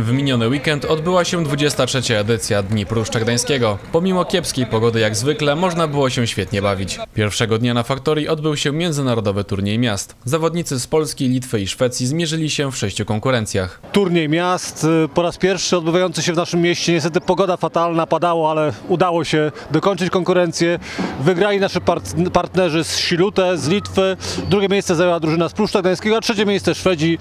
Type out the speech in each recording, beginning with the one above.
W miniony weekend odbyła się 23. edycja Dni Pruszcza Gdańskiego. Pomimo kiepskiej pogody jak zwykle można było się świetnie bawić. Pierwszego dnia na faktorii odbył się międzynarodowy turniej miast. Zawodnicy z Polski, Litwy i Szwecji zmierzyli się w sześciu konkurencjach. Turniej miast y, po raz pierwszy odbywający się w naszym mieście. Niestety pogoda fatalna, padało, ale udało się dokończyć konkurencję. Wygrali part- partnerzy z Silute, z Litwy. Drugie miejsce zajęła drużyna z Pruszcza Gdańskiego, a trzecie miejsce Szwedzi,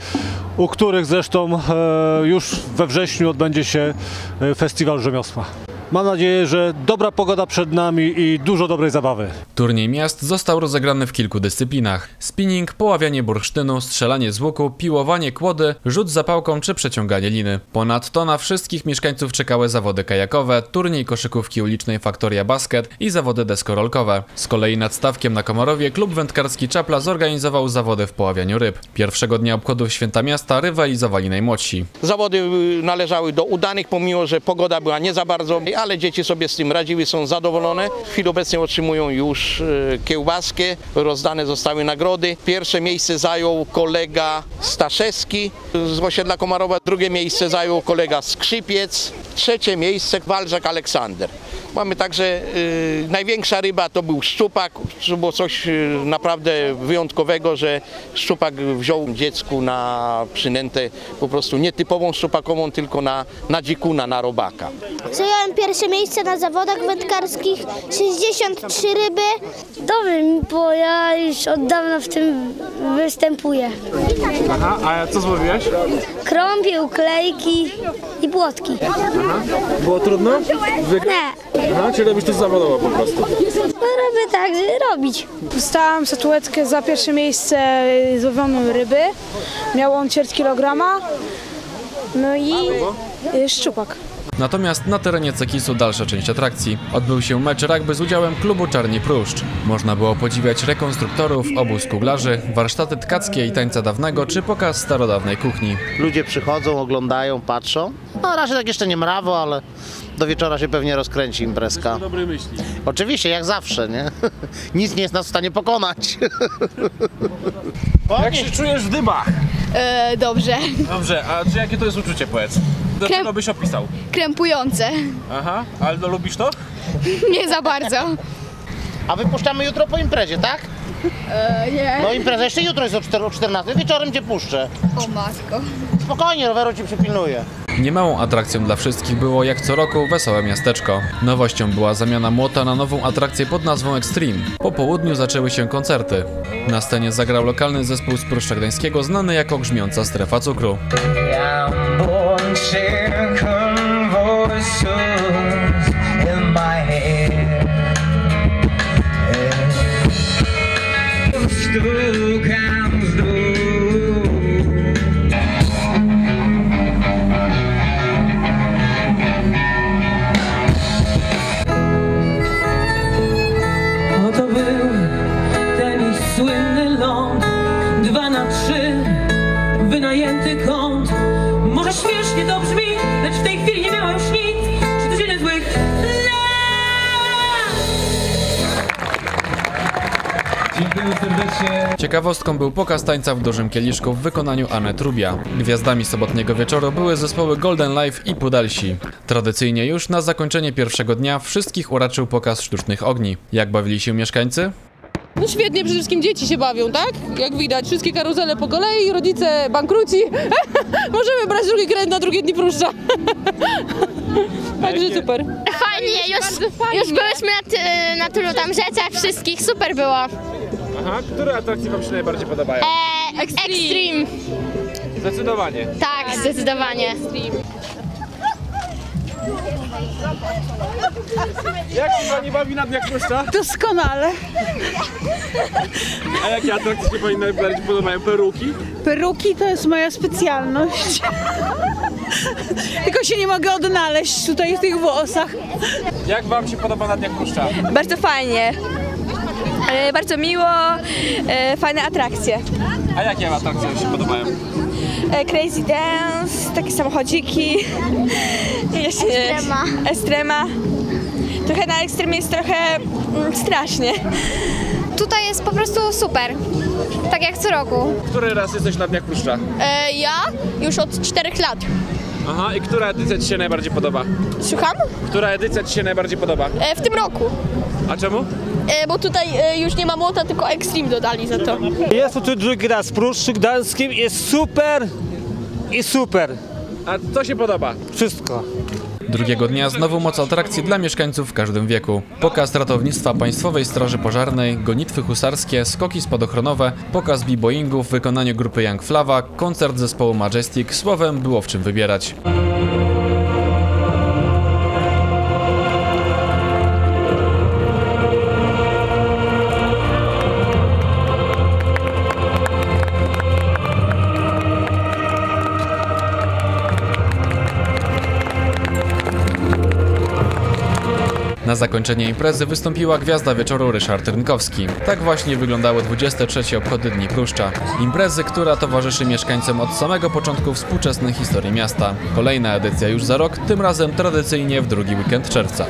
u których zresztą e, już we wrześniu odbędzie się e, festiwal rzemiosła. Mam nadzieję, że dobra pogoda przed nami i dużo dobrej zabawy. Turniej miast został rozegrany w kilku dyscyplinach. Spinning, poławianie bursztynu, strzelanie z łuku, piłowanie kłody, rzut zapałką czy przeciąganie liny. Ponadto na wszystkich mieszkańców czekały zawody kajakowe, turniej koszykówki ulicznej Faktoria Basket i zawody deskorolkowe. Z kolei nad stawkiem na Komorowie klub wędkarski Czapla zorganizował zawody w poławianiu ryb. Pierwszego dnia obchodów Święta Miasta rywalizowali najmłodsi. Zawody y, należały do udanych, pomimo że pogoda była nie za bardzo, ale dzieci sobie z tym radziły, są zadowolone. W chwili obecnej otrzymują już y, kiełbaskę, rozdane zostały nagrody. Pierwsze miejsce zajął kolega Staszewski z osiedla Komarowa, drugie miejsce zajął kolega Skrzypiec, trzecie miejsce Walczak Aleksander. Mamy także y, największa ryba to był szczupak, to było coś y, naprawdę wyjątkowego, że szczupak wziął dziecku na przynętę po prostu nietypową szczupakową, tylko na, na dzikuna, na robaka. Pierwsze miejsce na zawodach wędkarskich, 63 ryby. Dobrze mi, bo ja już od dawna w tym występuję. Aha, a co złowiłeś? Krąpie, uklejki i płotki. Było trudno? Wy... Nie, Aha, czy robisz to zawodowo po prostu? no robię tak, robić. Dostałam statuetkę za pierwsze miejsce złowioną ryby. Miał on ćwierć kilograma. No i szczupak. Natomiast na terenie Cekisu dalsza część atrakcji. Odbył się mecz rugby z udziałem klubu Czarni Pruszcz. Można było podziwiać rekonstruktorów, obóz kuglarzy, warsztaty tkackie i tańca dawnego czy pokaz starodawnej kuchni. Ludzie przychodzą, oglądają, patrzą. No raczej tak jeszcze nie mrawo, ale do wieczora się pewnie rozkręci imprezka. Dobrej myśli. Oczywiście, jak zawsze, nie? Nic nie jest nas w stanie pokonać. Jak się czujesz w dybach? E, dobrze. Dobrze, a czy jakie to jest uczucie, powiedz? Do Krem- czego byś opisał? Krępujące. Aha, ale no, lubisz to? Nie za bardzo. A wypuszczamy jutro po imprezie, tak? E, nie. No impreza jeszcze jutro jest o czter- o 14, wieczorem cię puszczę. O matko. Spokojnie, roweru ci przypilnuję. Niemałą atrakcją dla wszystkich było jak co roku Wesołe Miasteczko. Nowością była zamiana młota na nową atrakcję pod nazwą Extreme. Po południu zaczęły się koncerty. Na scenie zagrał lokalny zespół z Pruszcza Gdańskiego znany jako Grzmiąca Strefa Cukru. Oto to brzmi Lecz w tej chwili nie miała już nic Czy to Dziękuję serdecznie. Ciekawostką był pokaz tańca w dużym kieliszku w wykonaniu Anny Trubia. Gwiazdami sobotniego wieczoru były zespoły Golden Life i Pudelsi. Tradycyjnie już na zakończenie pierwszego dnia wszystkich uraczył pokaz sztucznych ogni. Jak bawili się mieszkańcy? No świetnie, przede wszystkim dzieci się bawią, tak? Jak widać, wszystkie karuzele po kolei, rodzice bankruci. Możemy brać drugi kredyt na drugie dni pruszcza. Także super. Fajnie, już, już byliśmy na, ty, na tylu tam rzeczach wszystkich, super było. Aha, które atrakcje wam się najbardziej podobają? E, extreme. Zdecydowanie. Tak, zdecydowanie. Jak się pani bawi na dniach Pruszcza? Doskonale. A jakie atrakcje się pani najbardziej podobają? Peruki? Peruki to jest moja specjalność. Tylko się nie mogę odnaleźć tutaj w tych włosach. Jak wam się podoba na dniach Pruszcza? Bardzo fajnie. E, bardzo miło. E, fajne atrakcje. A jakie atrakcje się podobają? E, crazy dance, takie samochodziki. Ekstrema. Ekstrema. Trochę na ekstremie jest trochę mm, strasznie. Tutaj jest po prostu super. Tak jak co roku. Który raz jesteś na dniach Pruszcza? E, ja już od czterech lat. Aha, i która edycja Ci się najbardziej podoba? Słucham? Która edycja Ci się najbardziej podoba? E, w tym roku. A czemu? E, bo tutaj e, już nie ma młota, tylko Extreme dodali za to. Jest tu drugi raz w Pruszczu Gdańskim, jest super i super. A co się podoba? Wszystko. Drugiego dnia znowu moc atrakcji dla mieszkańców w każdym wieku. Pokaz ratownictwa Państwowej Straży Pożarnej, gonitwy husarskie, skoki spadochronowe, pokaz b-boyingu w wykonaniu grupy Young Flava, koncert zespołu Majestic, słowem było w czym wybierać. Na zakończenie imprezy wystąpiła gwiazda wieczoru Ryszard Rynkowski. Tak właśnie wyglądały 23 obchody Dni Pruszcza. Imprezy, która towarzyszy mieszkańcom od samego początku współczesnej historii miasta. Kolejna edycja już za rok, tym razem tradycyjnie w drugi weekend czerwca.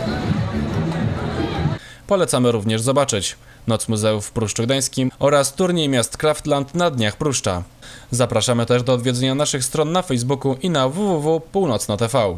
Polecamy również zobaczyć Noc Muzeów w Pruszczu Gdańskim oraz turniej miast Kraftland na Dniach Pruszcza. Zapraszamy też do odwiedzenia naszych stron na Facebooku i na www.północno.tv.